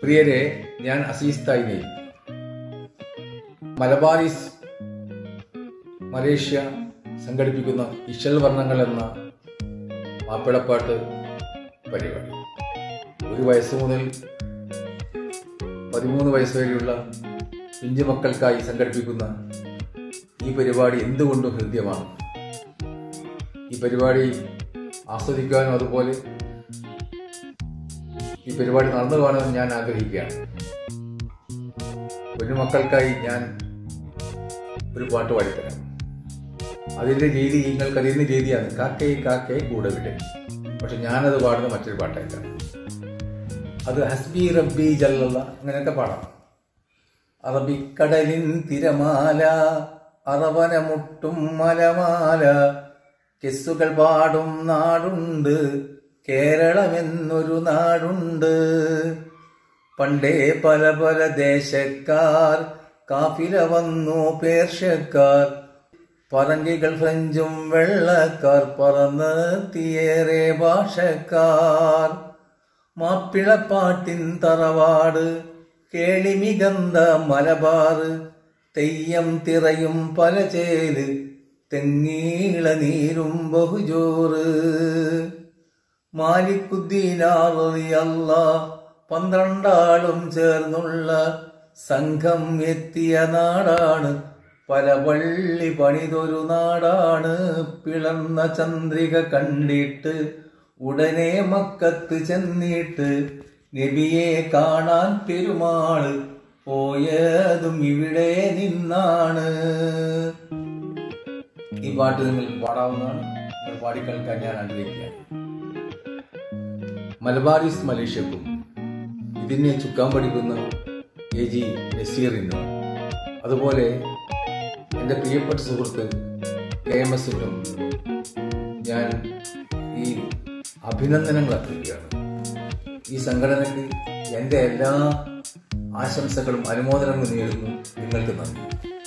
പ്രിയരെ ഞാൻ അസീസ് തായിനെ മലബാറിസ് മലേഷ്യ സംഘടിപ്പിക്കുന്ന ഇശൽ വർണങ്ങൾ എന്ന മാപ്പിളപ്പാട്ട് പരിപാടി. ഒരു വയസ്സ് മുതൽ പതിമൂന്ന് വയസ്സ് വരെയുള്ള പിഞ്ചു മക്കൾക്കായി സംഘടിപ്പിക്കുന്ന ഈ പരിപാടി എന്തുകൊണ്ടും ഹൃദ്യമാണ്. ഈ പരിപാടി ആസ്വദിക്കാനും അതുപോലെ ഈ പരിപാടി നടന്നു കാണുമെന്ന് ഞാൻ ആഗ്രഹിക്കുകയാണ്. കുഞ്ഞുമക്കൾക്കായി ഞാൻ ഒരു പാട്ട് പാടിത്തരാം. അതിന്റെ രീതി നിങ്ങൾക്ക് അറിയുന്ന രീതിയാണ്. കാക്കേ കാക്കേ കൂടെ വിടെ പക്ഷെ ഞാനത് പാടുന്ന മറ്റൊരു പാട്ടായിട്ടാണ്. അത് ഹസ്ബി റബ്ബി ജല്ലല്ല അങ്ങനെയൊക്കെ പാടാം. അറബിക്കടലിൻ തിരമാല അറവന മുട്ടും മലമാല കെസ്സുകൾ പാടും നാടുണ്ട് കേരളമെന്നൊരു നാടുണ്ട്. പണ്ടേ പല പല ദേശക്കാർ കാഫില വന്നു പേർഷ്യക്കാർ. പറങ്കികൾ ഫ്രഞ്ചും വെള്ളക്കാർ പറന്ന് തിയേറെ ഭാഷക്കാർ. മാപ്പിളപ്പാട്ടിൻ തറവാട് കേളിമികന്ത മലബാറ് തെയ്യം തിറയും പലചേൽ തെങ്ങീള നീരും ബഹുജോറ്. മാലിക്കുദ്ദീനാറിയല്ല പന്ത്രണ്ടാളും ചേർന്നുള്ള സംഘം എത്തിയ നാടാണ്. പല പള്ളി പണിതൊരു നാടാണ്. പിളർന്ന ചന്ദ്രിക കണ്ടിട്ട് ഉടനെ മക്കത്ത് ചെന്നിട്ട് നബിയെ കാണാൻ പെരുമാൾ പോയതും ഇവിടെ നിന്നാണ്. ഈ പാട്ട് നിങ്ങൾക്ക് പാടാവുന്നതാണ്. പാടിക്കൾക്കാൻ ഞാൻ ആഗ്രഹിക്കുകയാണ്. മലബാറിസ് മലേഷ്യക്കും ഇതിനെ ചുക്കാൻ പഠിക്കുന്ന എ ജി നസീറിനും അതുപോലെ എന്റെ പ്രിയപ്പെട്ട സുഹൃത്ത് കെ എം എസിനും ഞാൻ ഈ അഭിനന്ദനങ്ങൾ അർപ്പിക്കുകയാണ്. ഈ സംഘടനയ്ക്ക് എന്റെ എല്ലാ ആശംസകളും അനുമോദനങ്ങളും നേരുന്നു. നിങ്ങൾക്ക് നന്ദി.